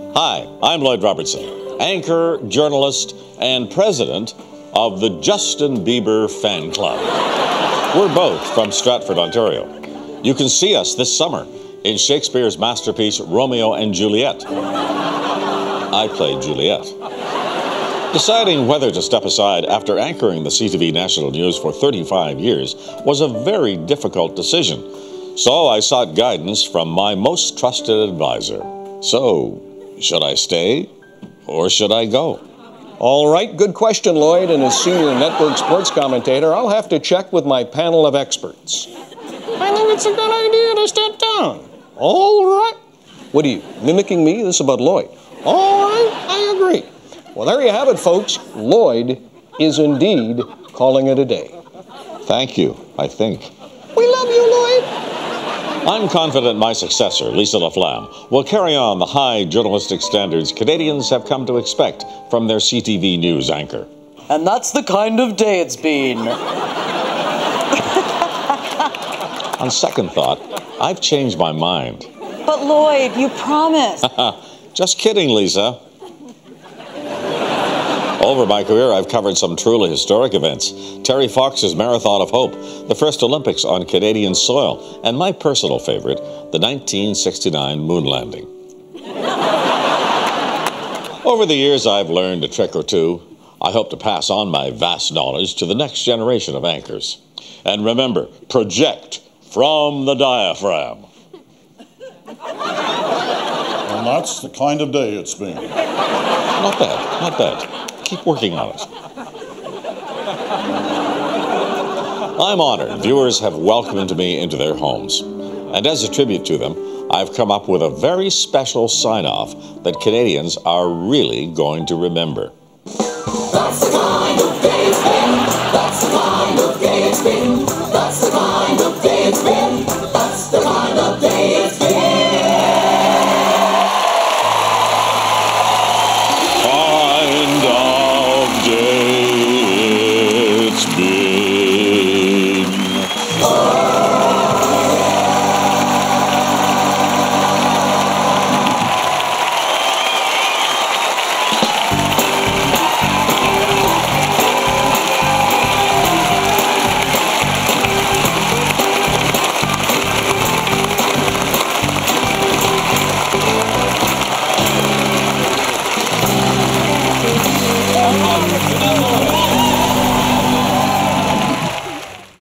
Hi, I'm Lloyd Robertson, anchor, journalist, and president of the Justin Bieber Fan Club. We're both from Stratford, Ontario. You can see us this summer in Shakespeare's masterpiece Romeo and Juliet. I played Juliet. Deciding whether to step aside after anchoring the CTV National News for 35 years was a very difficult decision. So I sought guidance from my most trusted advisor. So, should I stay or should I go? All right, good question, Lloyd. And as senior network sports commentator, I'll have to check with my panel of experts. I think it's a good idea to step down. All right. What are you, mimicking me? This is about Lloyd. All right, I agree. Well, there you have it, folks. Lloyd is indeed calling it a day. Thank you, I think. We love you, Lloyd. I'm confident my successor, Lisa LaFlamme, will carry on the high journalistic standards Canadians have come to expect from their CTV News anchor. And that's the kind of day it's been. On second thought, I've changed my mind. But Lloyd, you promised. Just kidding, Lisa. Over my career, I've covered some truly historic events Terry Fox's Marathon of Hope, the first Olympics on Canadian soil, and my personal favorite, the 1969 moon landing. Over the years, I've learned a trick or two. I hope to pass on my vast knowledge to the next generation of anchors. And remember, project from the diaphragm. And that's the kind of day it's been. Not bad, not bad keep working on it. I'm honored viewers have welcomed me into their homes. And as a tribute to them, I've come up with a very special sign off that Canadians are really going to remember.